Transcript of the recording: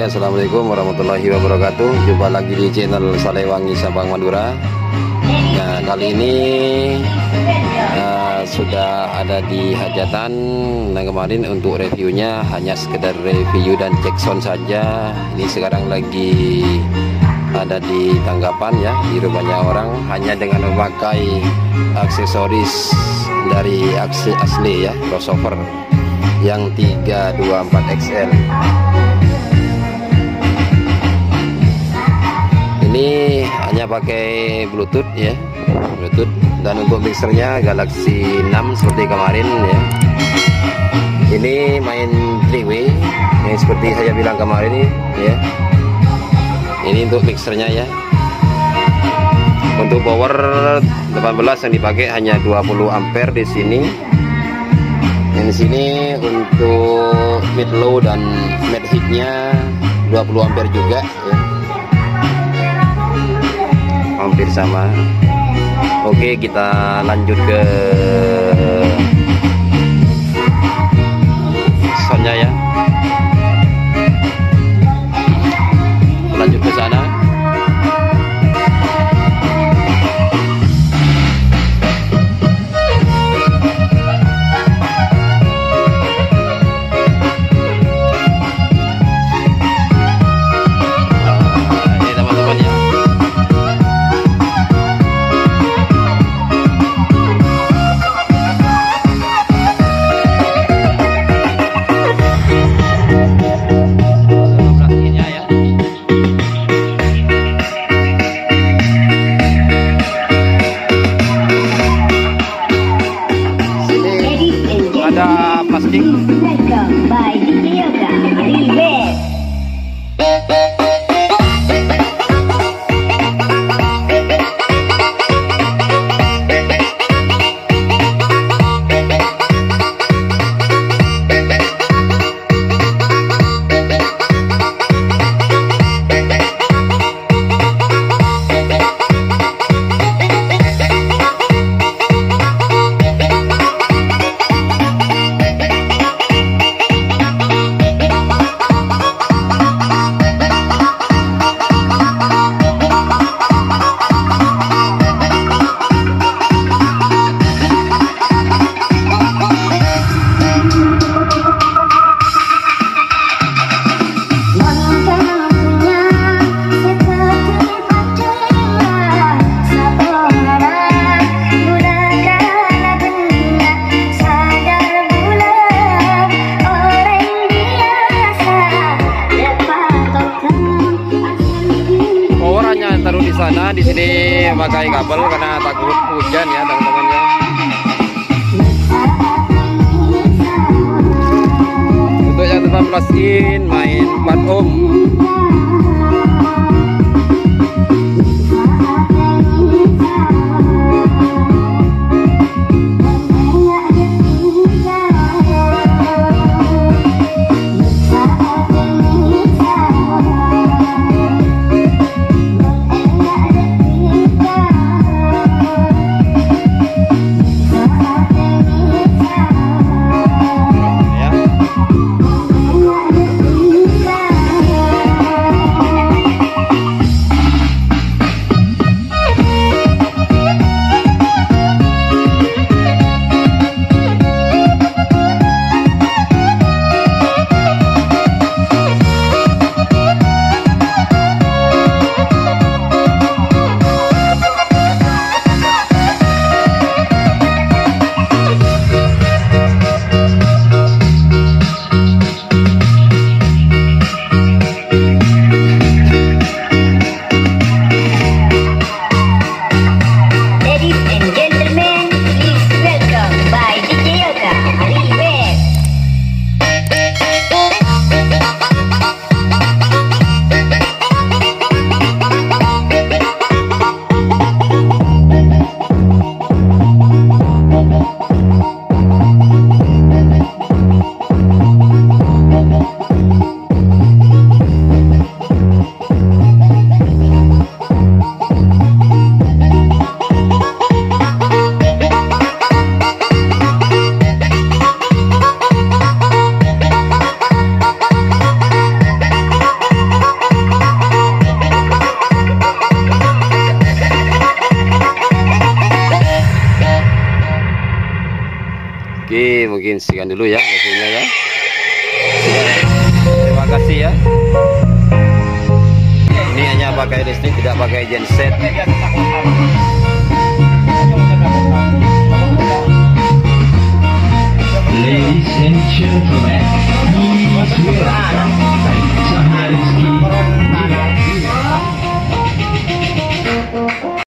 Assalamualaikum warahmatullahi wabarakatuh. Jumpa lagi di channel Salewangi Sabang Madura. Nah kali ini uh, Sudah ada di hajatan. Nah kemarin untuk reviewnya Hanya sekedar review dan cek sound saja. Ini sekarang lagi Ada di tanggapan ya Di rumahnya orang. Hanya dengan memakai aksesoris Dari aksi asli ya Crossover yang 324 ini hanya pakai bluetooth ya. Bluetooth. Dan untuk mixernya Galaxy 6 seperti kemarin ya. Ini main 3 way ini seperti saya bilang kemarin ya. Ini untuk mixernya ya. Untuk power 18 yang dipakai hanya 20 ampere di sini. Di sini untuk mid low dan mid hitnya 20 ampere juga ya. Sama oke kita lanjut ke soundnya ya sana di sini pakai kabel karena takut hujan ya teman-teman ya. Untuk yang 18 in main 4 ohm mungkin sekian dulu ya reviewnya ya. Terima kasih ya. Ini hanya pakai listrik tidak pakai genset. Ladies and gentlemen,